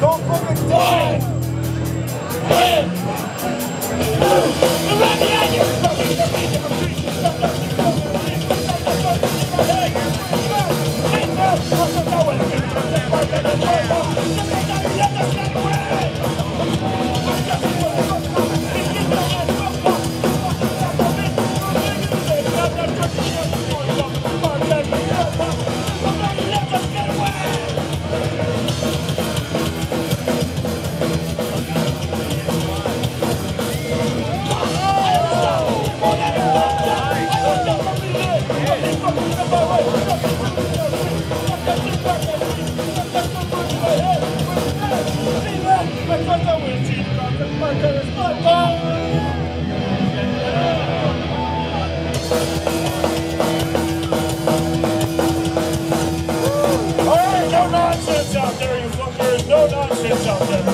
Don't fucking die. No nonsense out there.